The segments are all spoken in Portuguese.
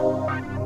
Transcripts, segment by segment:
Thank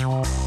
Bye.